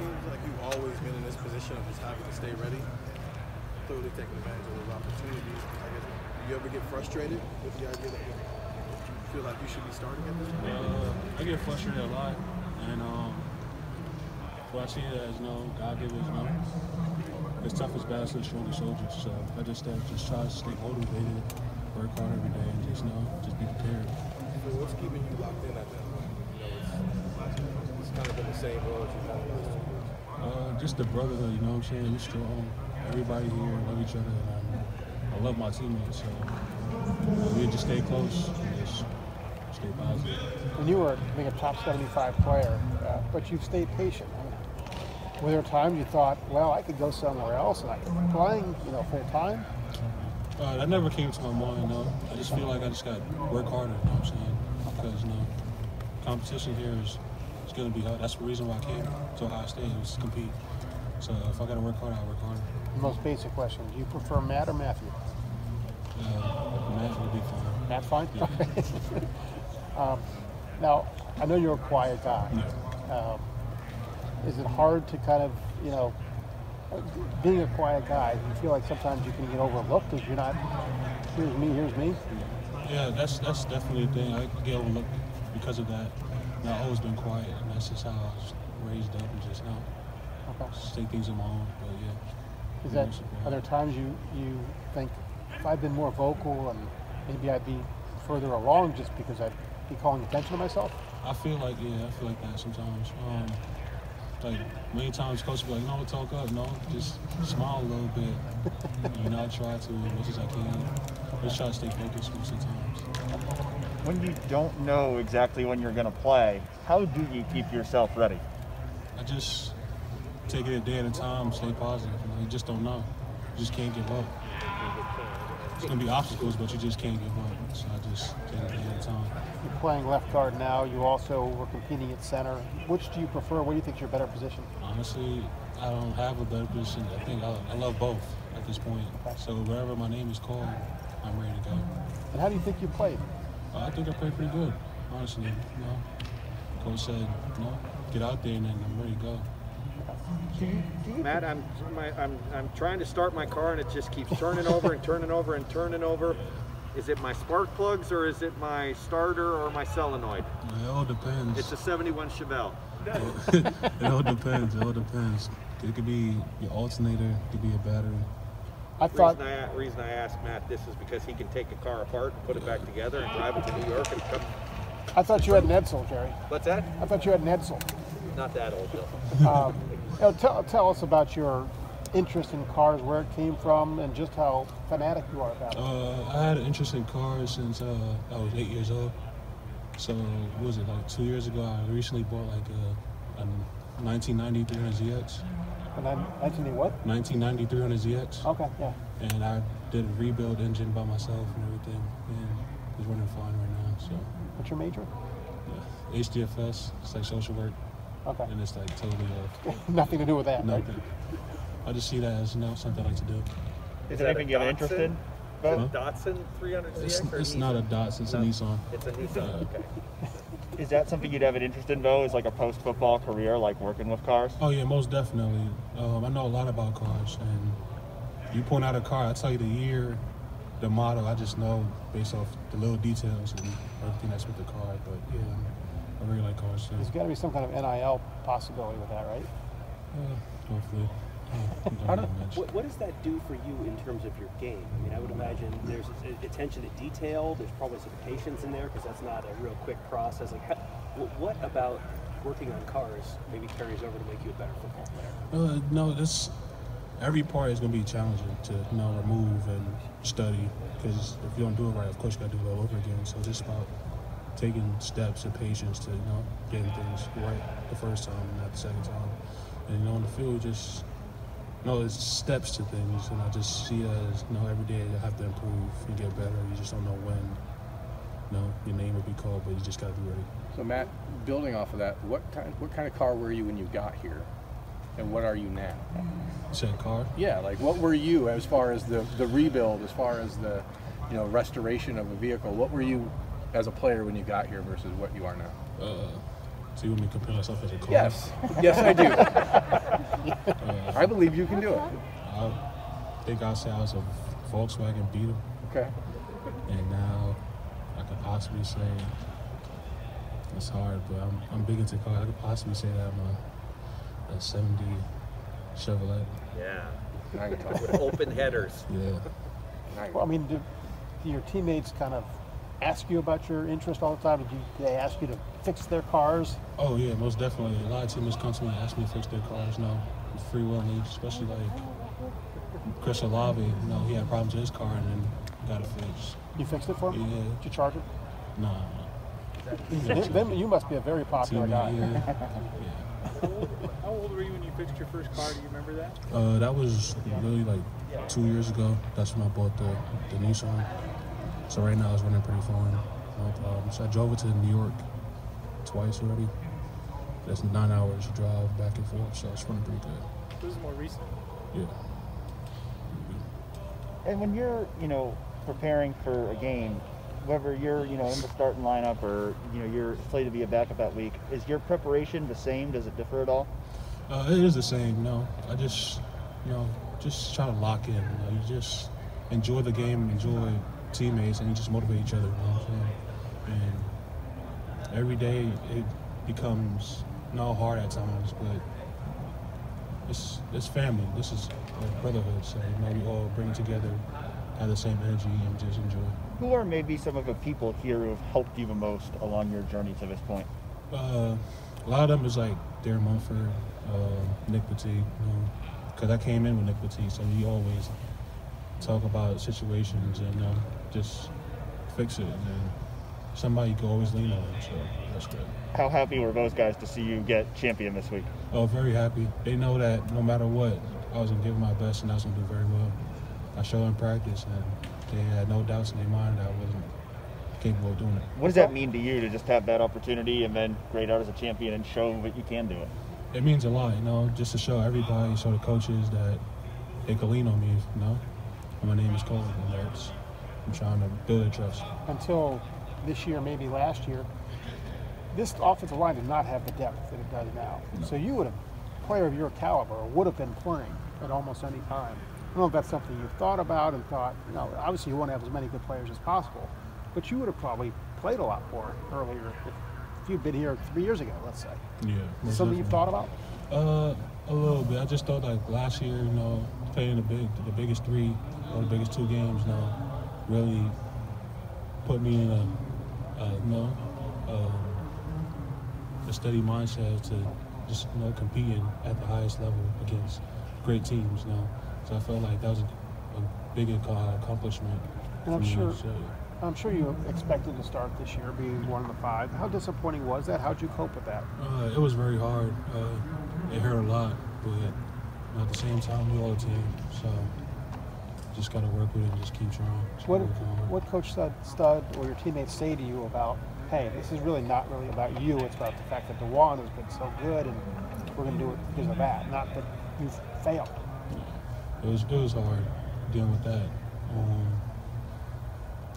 seems like you've always been in this position of just having to stay ready, clearly taking advantage of those opportunities. I guess, do you ever get frustrated with the idea that you feel like you should be starting at this point? Uh, I get frustrated a lot, and um, what I see it as, you know, God gave us, you know, it's tough as battles the strongest soldiers. So I just uh, just try to stay motivated, work hard every day, and just you know, just be prepared. So what's keeping you locked in at that point? You know, it's, it's kind of been the same role as you've had Uh, just the brotherhood, you know what I'm saying? We're strong. Everybody here love each other, and um, I love my teammates. So uh, we just stay close and just stay positive. When you were being a top 75 player, uh, but you've stayed patient. I mean, were there times you thought, well, I could go somewhere else and I could be playing, you know, full time? Uh, that never came to my mind, no. I just feel like I just got to work harder, you know what I'm saying? Because, you know, competition here is, is going to be hard. That's the reason why I came to Ohio State, was to compete. So if I got to work hard, I'll work hard. The most basic question: Do you prefer Matt or Matthew? Uh, Matt would be fine. Matt, fine. Yeah. um, now, I know you're a quiet guy. Um, is it hard to kind of, you know, being a quiet guy? You feel like sometimes you can get overlooked because you're not? Here's me. Here's me. Yeah, that's that's definitely a thing. I get overlooked because of that. And I've always been quiet, and that's just how I was raised up, and just now Okay. just take things on my own. But yeah, Is that? most of it. Are there times you you think if I'd been more vocal and maybe I'd be further along just because I'd be calling attention to myself? I feel like yeah, I feel like that sometimes. Um, like many times, coach will be like, "No, talk up, no, just smile a little bit." you know, I try to as much as I can. Just try to stay focused most of the times. When you don't know exactly when you're going to play, how do you keep yourself ready? I just take it a day at a time, stay positive. You, know, you just don't know. You just can't give up. It's gonna be obstacles, but you just can't give up. So I just take it a day at a time. You're playing left guard now. You also were competing at center. Which do you prefer? What do you think is your better position? Honestly, I don't have a better position. I think I, I love both at this point. So wherever my name is called, I'm ready to go. And how do you think you played? Uh, I think I played pretty good, honestly. You know, coach said, you know, get out there and then I'm ready to go. Matt, I'm, my, I'm, I'm trying to start my car and it just keeps turning over and turning over and turning over. Is it my spark plugs or is it my starter or my solenoid? It all depends. It's a 71 Chevelle. it all depends. It all depends. It could be your alternator. It could be a battery. I thought Reason I, reason I asked Matt this is because he can take a car apart and put it back together and drive it to New York and come. I thought you had an Edsel, Jerry. What's that? I thought you had an Edsel. Not that old, Bill. Um, you know, tell, tell us about your interest in cars, where it came from, and just how fanatic you are about it. Uh, I had an interest in cars since uh, I was eight years old. So, what was it, like two years ago, I recently bought like a, a 1990 300ZX. And then 1980 what? 1990 300ZX. Okay, yeah. And I did a rebuild engine by myself and everything. And it's running fine right now. So, What's your major? yeah. HDFS, it's like social work. Okay. And it's like totally off. Nothing to do with that, right? Nothing. I just see that as you know something I like to do. Is it anything you're interested interest in? Bo? Datsun 300 It's, or it's not a Datsun, it's a Nissan. It's a Nissan. Okay. Is that something you'd have an interest in, though? Is like a post-football career, like working with cars? Oh yeah, most definitely. Um, I know a lot about cars, and you point out a car, I tell you the year, the model. I just know based off the little details and everything that's with the car. But yeah, I really like cars too. There's got to be some kind of NIL possibility with that, right? Uh, hopefully. How don't do- mention. What, what does that do for you in terms of your game? I mean, I would imagine there's attention to detail. There's probably some patience in there because that's not a real quick process. Like, how, what about working on cars maybe carries over to make you a better football player? Uh, no, this every part is gonna be challenging to you know remove and study because if you don't do it right, of course you gotta do it all over again. So just about taking steps and patience to you know getting things right the first time and not the second time. And you know on the field, just you know it's steps to things, and I just see as you know every day you have to improve and get better. You just don't know when. You know, your name will be called, but you just gotta be ready. So Matt, building off of that, what kind what kind of car were you when you got here, and what are you now? Said car. Yeah, like what were you as far as the the rebuild, as far as the you know restoration of a vehicle? What were you as a player when you got here versus what you are now? uh, So you want me to compare myself as a car? Yes. Yes, I do. Uh, I believe you can do it. I think I'll say I was a Volkswagen Beetle, Okay. and now I could possibly say it's hard, but I'm, I'm big into cars. I could possibly say that I'm a, a 70 Chevrolet. Yeah. Now you're talking. With open headers. Yeah. Well, I mean, do, do your teammates kind of ask you about your interest all the time? Did you, do they ask you to fix their cars? Oh yeah, most definitely. A lot of teammates come to me and ask me to fix their cars. You know, free willingly, especially like Chris Olave. You know, he had problems with his car and then got it fixed. You fixed it for him? Yeah. Did you charge it? Nah. Then, then you must be a very popular guy. Teammate, yeah. How old were you when you fixed your first car? Do you remember that? Uh, that was really like two years ago. That's when I bought the, the Nissan. So right now it's running pretty fine. No problem. So I drove it to New York twice already. That's nine hours drive back and forth, so it's running pretty good. This is more recent. Yeah. And when you're, you know, preparing for a game, whether you're, you know, in the starting lineup or, you know, you're slated to be a backup that week, is your preparation the same? Does it differ at all? Uh, it is the same, you know. I just, you know, just try to lock in. You, know, you just enjoy the game, enjoy teammates, and you just motivate each other. You know what I'm saying? And every day it becomes not hard at times, but it's it's family. This is brotherhood, so you know we all bring together, have the same energy, and just enjoy. Who are maybe some of the people here who have helped you the most along your journey to this point? Uh, a lot of them is like Thayer Munford, uh, Nick Petit, you know, because I came in with Nick Petit, so we always talk about situations and um, just fix it, and then somebody you can always lean on. So that's good. How happy were those guys to see you get champion this week? Oh, very happy. They know that no matter what, I was gonna give my best, and I was gonna do very well. I showed in practice, and they had no doubts in their mind that I wasn't capable of doing it. What does that mean to you to just have that opportunity and then grade out as a champion and show that you can do it? it means a lot, you know, just to show everybody, show the coaches that they can lean on me, you know. My name is Cole, and that's I'm trying to build a trust. Until this year, maybe last year, this offensive line did not have the depth that it does now. So you would have, player of your caliber, would have been playing at almost any time. I don't know if that's something you've thought about and thought, you know, obviously you want to have as many good players as possible, but you would have probably played a lot more earlier if, if you'd been here three years ago, let's say. Yeah. Is most it something you've thought about? Uh, a little bit. I just thought like last year, you know, playing the big, the biggest three or the biggest two games, you know, really put me in a, a you know, um, a steady mindset to just you know competing at the highest level against great teams. You know, so I felt like that was a, a big accomplishment. And I'm sure- so, I'm sure you expected to start this year being one of the five. How disappointing was that? How'd you cope with that? Uh, it was very hard. Uh, it hurt a lot, but at the same time, we all a team. So just got to work with it and just keep trying. Just What, what Coach Stud, Stud or your teammates say to you about, hey, this is really not really about you. It's about the fact that Dawand has been so good, and we're going to do it because of that, not that you've failed. It was it was hard dealing with that. Um,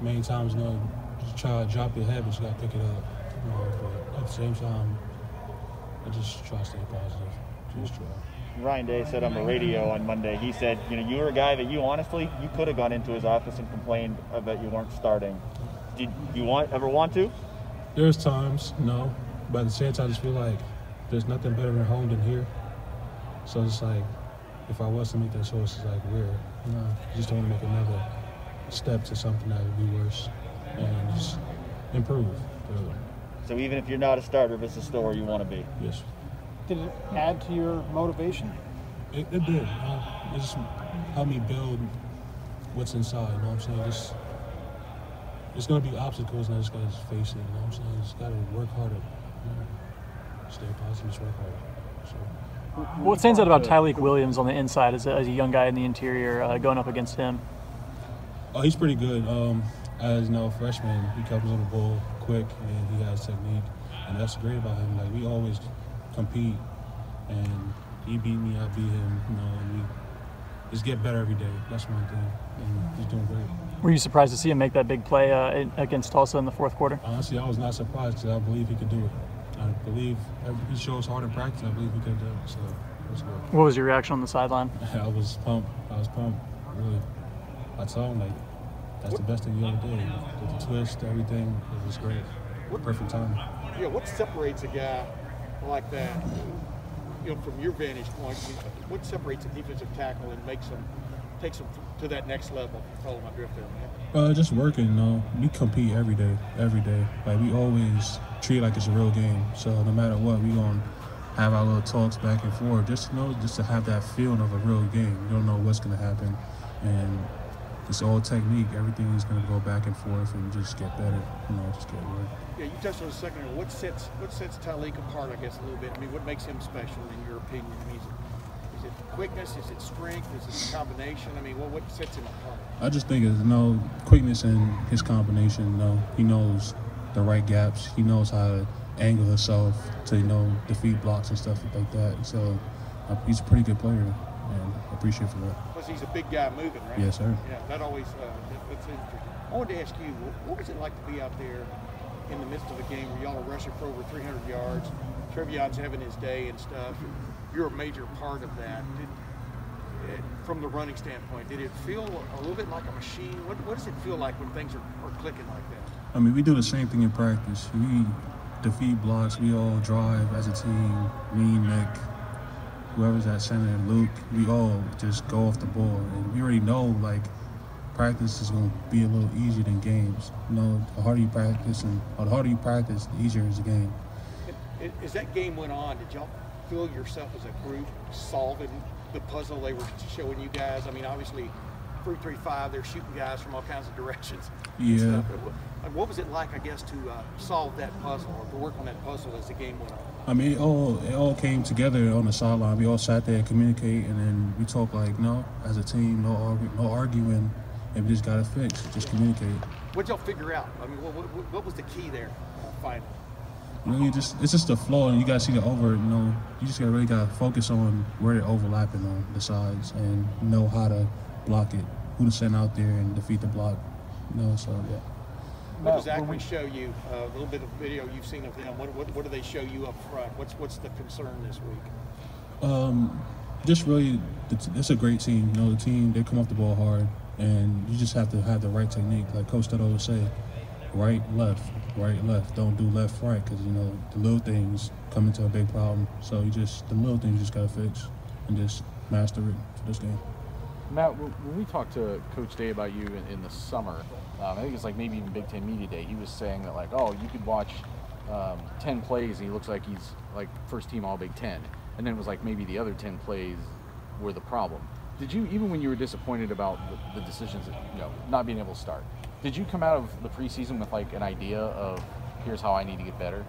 many times, you know, you try to drop your head, but you got to pick it up. You know, but at the same time, I just try to stay positive. Just try. Ryan Day said on the radio on Monday, he said, you know, you were a guy that you honestly, you could have gone into his office and complained that you weren't starting. Did you want ever want to? There's times, no, but at the same time, I just feel like there's nothing better than home than here. So it's like, if I was to make that choice, it's like where, you know, just don't want to make another step to something that would be worse, and just improve. really. So even if you're not a starter, this is still where you want to be. Yes, Did it add to your motivation? it, it did. You know, it just helped me build what's inside. You know what I'm saying? Just it's gonna be obstacles, and I just gotta face it. You know what I'm saying? Just gotta work harder. You know? Stay positive, just work harder. So. What stands out about Tyleik Williams on the inside as a, as a young guy in the interior uh, going up against him? Oh, he's pretty good. Um, as you know, freshman, he comes on the ball quick and he has technique, and that's great about him. Like we always compete, and he beat me, I beat him. You know, and we just get better every day. That's one thing, and he's doing great. Were you surprised to see him make that big play uh, against Tulsa in the fourth quarter? Honestly, I was not surprised because I believe he could do it. I believe he shows hard in practice. I believe he could do it. So that's good. What was your reaction on the sideline? I was pumped. I was pumped. Really. I told him like that's the best thing you ever did. With the twist, everything, it was great. Perfect time. Yeah, what separates a guy like that, you know, from your vantage point? What separates a defensive tackle and makes him takes them to that next level? Follow my drift there, man. Uh, just working, you know. We compete every day, every day. Like we always treat it like it's a real game. So no matter what, we gonna have our little talks back and forth. Just to know, just to have that feeling of a real game. You don't know what's gonna happen, and it's all technique. Everything is gonna go back and forth and just get better. You know, just get better. Yeah, you touched on a second ago. What sets what sets Tyleik apart? I guess a little bit. I mean, what makes him special in your opinion? I mean, is it, is it quickness? Is it strength? Is it a combination? I mean, what what sets him apart? I just think it's you know quickness in his combination. You know, he knows the right gaps. He knows how to angle himself to you know defeat blocks and stuff like that. So uh, he's a pretty good player, and I appreciate for that. He's a big guy moving, right? Yes, sir. Yeah, that always uh, that's interesting. I wanted to ask you, what, what was it like to be out there in the midst of a game where y'all are rushing for over 300 yards? TreVeyon's having his day and stuff. You're a major part of that. Did, eh, from the running standpoint, did it feel a little bit like a machine? What, what does it feel like when things are, are clicking like that? I mean, we do the same thing in practice. We defeat blocks. We all drive as a team. Me, Nick, whoever's at center, Luke. We all just go off the ball, and we already know like practice is going to be a little easier than games. You know, the harder you practice, and the harder you practice, the easier is the game. As that game went on, did y'all feel yourself as a group solving the puzzle they were showing you guys? I mean, obviously, 335, they're shooting guys from all kinds of directions. Yeah. what- What was it like, I guess, to uh, solve that puzzle or to work on that puzzle as the game went on? I mean, it all it all came together on the sideline. We all sat there, and communicate, and then we talk like, no, as a team, no argu- no arguing, and we just got to fix. Just communicate. What'd y'all figure out? I mean, what, what, what was the key there, uh, finally? You know, just it's just the flow, and you gotta see the over. You know, you just gotta really gotta focus on where they're overlapping on the sides, and know how to block it, who to send out there and defeat the block. You know, so yeah. What does Zachary show you? Uh, a little bit of video you've seen of them. What, what, what do they show you up front? What's what's the concern this week? Um, just really, it's, it's a great team. You know, the team they come off the ball hard, and you just have to have the right technique. Like Coach Ted always say, right, left, right, left. Don't do left, right, because you know the little things come into a big problem. So you just the little things you just gotta fix and just master it for this game. Matt, when we talked to Coach Day about you in, in the summer, um, I think it's like maybe even Big Ten Media Day, he was saying that like, oh, you could watch um, ten plays and he looks like he's like first team All Big Ten, and then it was like maybe the other ten plays were the problem. Did you even when you were disappointed about the, the decisions, that, you know, not being able to start? Did you come out of the preseason with like an idea of here's how I need to get better?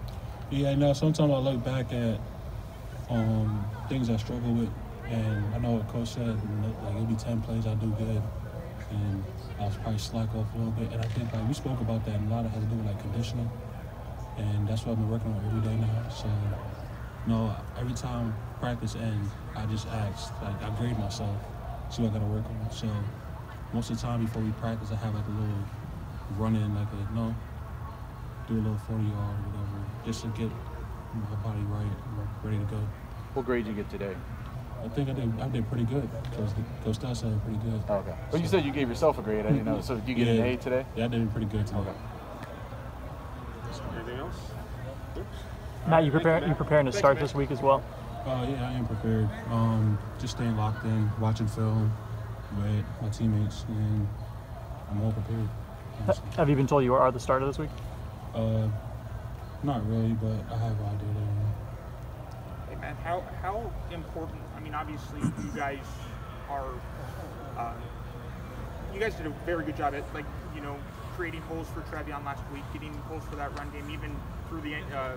Yeah, no. Sometimes I look back at um, things I struggle with, and I know what Coach said. Like it'll be ten plays I do good, and I was probably slack off a little bit. And I think like we spoke about that, a lot it has to do with like conditioning, and that's what I've been working on every day now. So, you know, every time practice ends, I just ask, like I grade myself, see what I got to work on. So, most of the time before we practice, I have like a little run in, like a no, do a little 40 yard or whatever, just to get my body right, ready to go. What grade did you get today? I think I did. I did pretty good. Coach, Coach Stott said pretty good. Oh, okay. But you said you gave yourself a grade. I didn't know. So did you get an A today? Yeah, I did pretty good today. Okay. Anything else? Matt, you prepare you preparing to start this week as well? Uh, yeah, I am prepared. Um, just staying locked in, watching film with my teammates, and I'm all prepared. honestly. Have you been told you are the starter this week? Uh, not really, but I have an idea. Hey man, how how important? I mean, obviously you guys are. Uh, you guys did a very good job at like you know creating holes for TreVeyon last week, getting holes for that run game, even through the uh,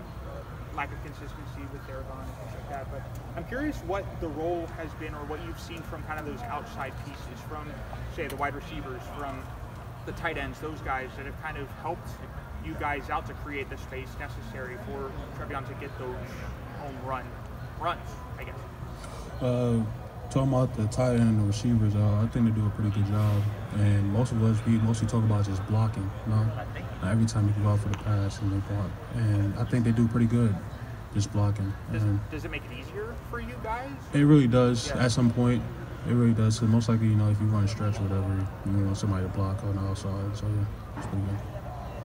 lack of consistency with Aragon and things like that. But I'm curious what the role has been, or what you've seen from kind of those outside pieces, from say the wide receivers, from the tight ends, those guys that have kind of helped you guys out to create the space necessary for TreVeyon to get those home run runs, I guess. Uh, talking about the tight end and the receivers, uh, I think they do a pretty good job. And most of us, we mostly talk about just blocking. You know, Now, every time you go out for the pass and they block, and I think they do pretty good. just blocking. Does it, does it make it easier for you guys? it really does Yeah. at some point. It really does. So most likely, you know, if you run a stretch or whatever, you want somebody to block on the outside. So yeah, it's pretty good.